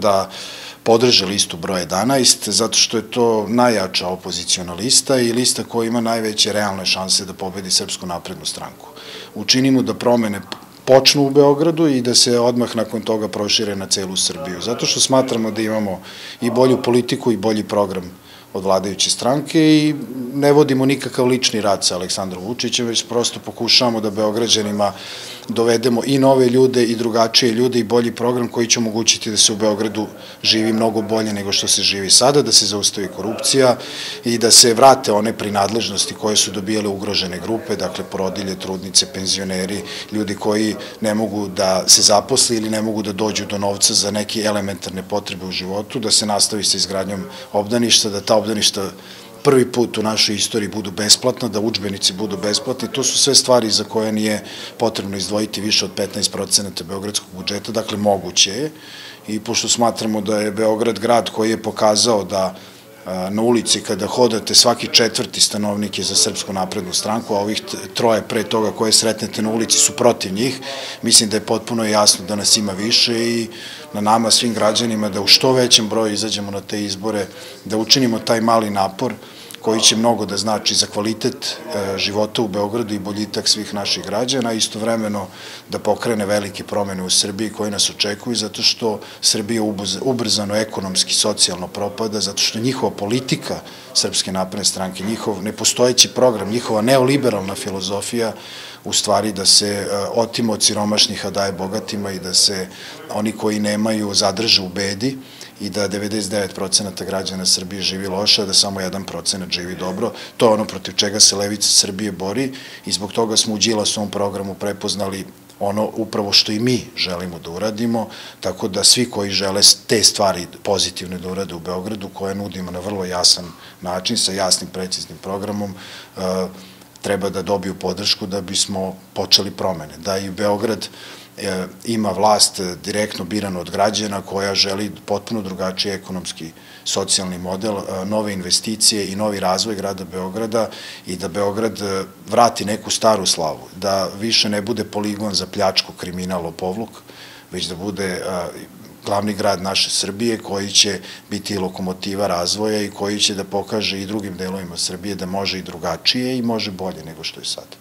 da podrže listu broj 11, zato što je to najjača opozicijona lista i lista koja ima najveće realne šanse da pobedi Srpsku naprednu stranku. Učinimo da promene počnu u Beogradu i da se odmah nakon toga prošire na celu Srbiju. Zato što smatramo da imamo i bolju politiku i bolji program od vladajuće stranke i ne vodimo nikakav lični rad sa Aleksandrom Vučićem, već prosto pokušavamo da Beograđanima dovedemo i nove ljude i drugačije ljude i bolji program koji će omogućiti da se u Beogradu živi mnogo bolje nego što se živi sada, da se zaustavi korupcija i da se vrate one prinadležnosti koje su dobijale ugrožene grupe, dakle porodilje, trudnice, penzioneri, ljudi koji ne mogu da se zaposli ili ne mogu da dođu do novca za neke elementarne potrebe u životu, da se nastavi sa izgradnjom obdaništa, da ta obdaništa prvi put u našoj istoriji budu besplatna, da učbenici budu besplatni. To su sve stvari za koje nije potrebno izdvojiti više od 15% Beogradskog budžeta, dakle moguće je. I pošto smatramo da je Beograd grad koji je pokazao da na ulici kada hodate svaki četvrti stanovnik je za Srpsku naprednu stranku, a ovih troje pre toga koje sretnete na ulici su protiv njih, mislim da je potpuno jasno da nas ima više i na nama, svim građanima, da u što većem broju izađemo na te izbore, da učinimo taj mali napor, koji će mnogo da znači za kvalitet e, života u Beogradu i boljitak svih naših građana, istovremeno da pokrene velike promene u Srbiji koje nas očekuju, zato što Srbija ubrzano ekonomski, socijalno propada, zato što njihova politika Srpske napredne stranke, njihov nepostojeći program, njihova neoliberalna filozofija, u stvari da se e, otimo od siromašnih, a daje bogatima i da se oni koji nemaju zadrže u bedi, i da 99% građana Srbije živi loše, da samo 1% živi dobro. To je ono protiv čega se Levica Srbije bori i zbog toga smo u Đilasovom programu prepoznali ono upravo što i mi želimo da uradimo, tako da svi koji žele te stvari pozitivne da urade u Beogradu, koje nudimo na vrlo jasan način, sa jasnim, preciznim programom, e, treba da dobiju podršku da bismo počeli promene. Da i Beograd ima vlast direktno birano od građana koja želi potpuno drugačiji ekonomski socijalni model, e, nove investicije i novi razvoj grada Beograda i da Beograd e, vrati neku staru slavu, da više ne bude poligon za pljačku, kriminal, opovluk, već da bude glavni grad naše Srbije koji će biti lokomotiva razvoja i koji će da pokaže i drugim delovima Srbije da može i drugačije i može bolje nego što je sad.